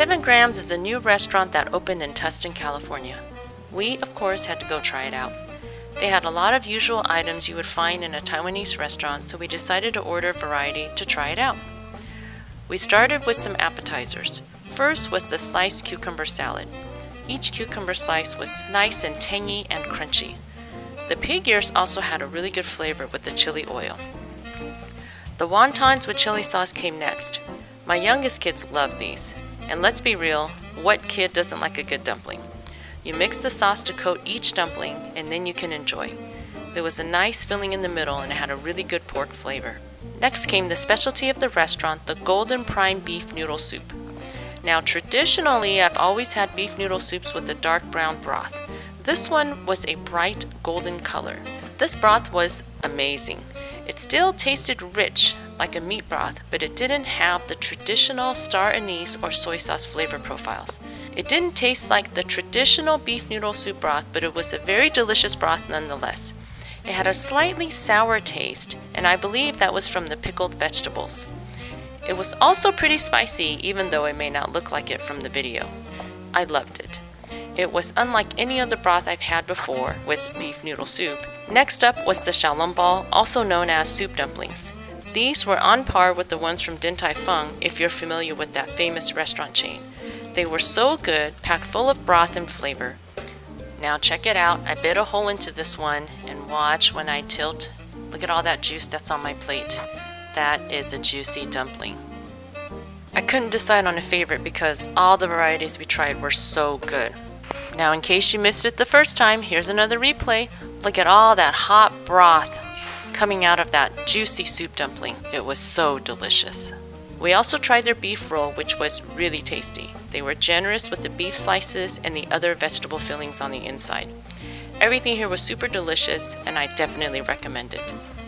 Seven Grams is a new restaurant that opened in Tustin, California. We, of course, had to go try it out. They had a lot of usual items you would find in a Taiwanese restaurant, so we decided to order a variety to try it out. We started with some appetizers. First was the sliced cucumber salad. Each cucumber slice was nice and tangy and crunchy. The pig ears also had a really good flavor with the chili oil. The wontons with chili sauce came next. My youngest kids love these. And let's be real, what kid doesn't like a good dumpling? You mix the sauce to coat each dumpling and then you can enjoy. There was a nice filling in the middle and it had a really good pork flavor. Next came the specialty of the restaurant, the golden prime beef noodle soup. Now traditionally I've always had beef noodle soups with a dark brown broth. This one was a bright golden color. This broth was amazing. It still tasted rich, like a meat broth, but it didn't have the traditional star anise or soy sauce flavor profiles. It didn't taste like the traditional beef noodle soup broth, but it was a very delicious broth nonetheless. It had a slightly sour taste, and I believe that was from the pickled vegetables. It was also pretty spicy, even though it may not look like it from the video. I loved it. It was unlike any other broth I've had before with beef noodle soup. Next up was the xiaolongbao, also known as soup dumplings. These were on par with the ones from Din Tai Fung if you're familiar with that famous restaurant chain. They were so good, packed full of broth and flavor. Now check it out. I bit a hole into this one and watch when I tilt. Look at all that juice that's on my plate. That is a juicy dumpling. I couldn't decide on a favorite because all the varieties we tried were so good. Now in case you missed it the first time, here's another replay. Look at all that hot broth coming out of that juicy soup dumpling. It was so delicious. We also tried their beef roll, which was really tasty. They were generous with the beef slices and the other vegetable fillings on the inside. Everything here was super delicious and I definitely recommend it.